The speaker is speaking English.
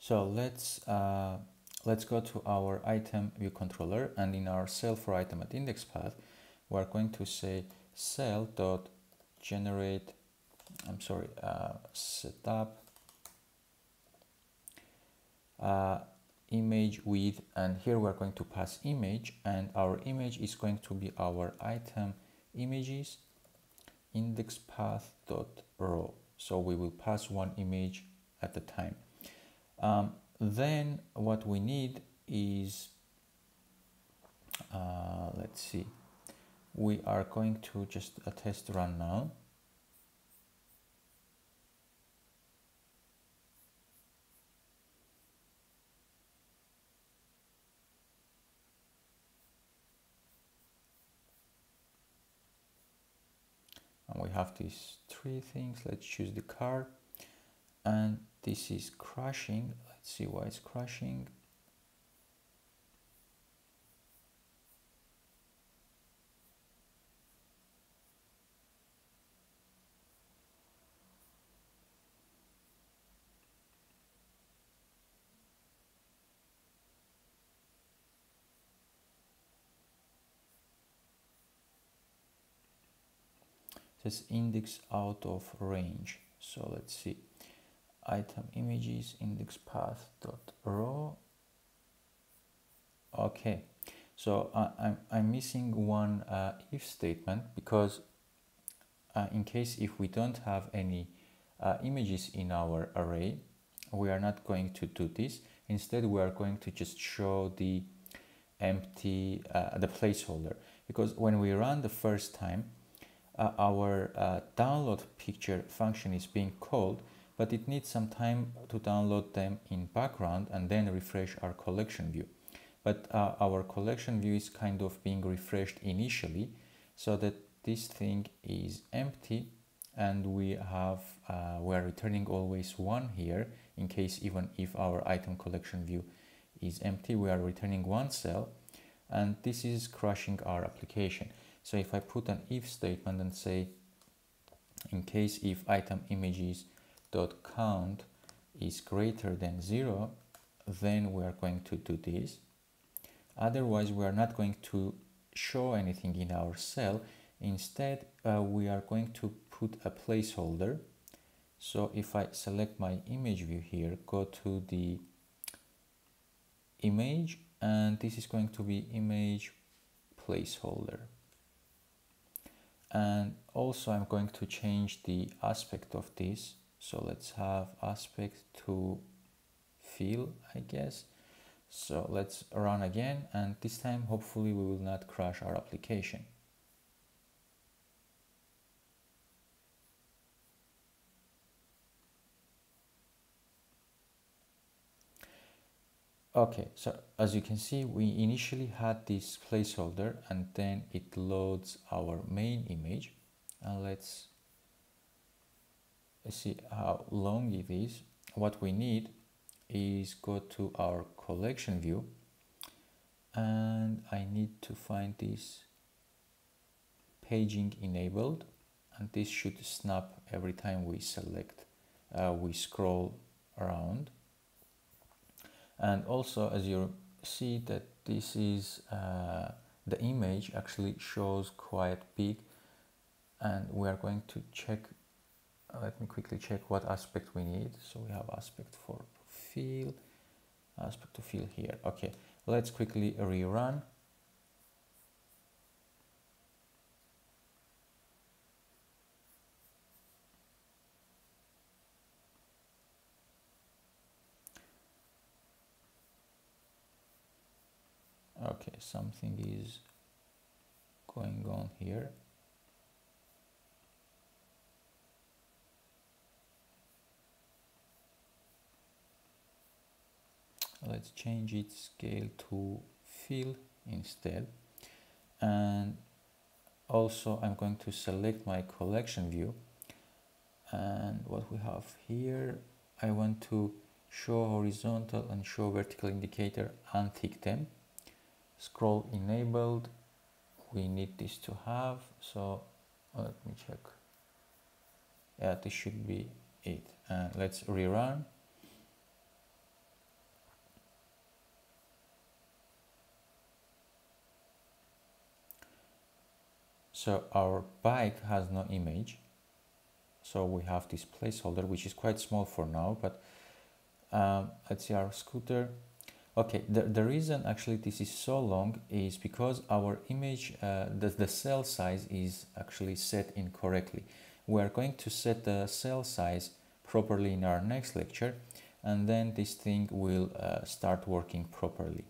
So let's uh, let's go to our item view controller and in our cell for item at index path, we're going to say cell dot generate, I'm sorry, uh, setup uh, image with, and here we're going to pass image and our image is going to be our item images index path dot row. So we will pass one image at a time. Um, then what we need is, uh, let's see, we are going to just a test run now. And we have these three things. Let's choose the car. And this is crashing. Let's see why it's crashing. says index out of range so let's see item images index path dot row. Okay so uh, I'm, I'm missing one uh, if statement because uh, in case if we don't have any uh, images in our array we are not going to do this. Instead we are going to just show the empty uh, the placeholder because when we run the first time uh, our uh, download picture function is being called, but it needs some time to download them in background and then refresh our collection view. But uh, our collection view is kind of being refreshed initially so that this thing is empty and we have uh, we are returning always one here in case even if our item collection view is empty we are returning one cell and this is crashing our application so if I put an if statement and say, in case if item images dot count is greater than zero, then we are going to do this. Otherwise, we are not going to show anything in our cell. Instead, uh, we are going to put a placeholder. So if I select my image view here, go to the image, and this is going to be image placeholder and also I'm going to change the aspect of this so let's have aspect to fill I guess so let's run again and this time hopefully we will not crash our application Okay, so as you can see, we initially had this placeholder and then it loads our main image. And let's see how long it is. What we need is go to our collection view. And I need to find this paging enabled. And this should snap every time we select, uh, we scroll around. And also as you see that this is uh, the image actually shows quite big. And we are going to check let me quickly check what aspect we need. So we have aspect for fill aspect to fill here. Okay let's quickly rerun. Okay something is going on here let's change its scale to fill instead. And also I'm going to select my collection view. And what we have here I want to show horizontal and show vertical indicator untick them. Scroll enabled. We need this to have so let me check. Yeah this should be it. And let's rerun So our bike has no image. So we have this placeholder, which is quite small for now, but um, let's see our scooter. Okay, the, the reason actually this is so long is because our image, uh, the, the cell size is actually set incorrectly. We are going to set the cell size properly in our next lecture and then this thing will uh, start working properly.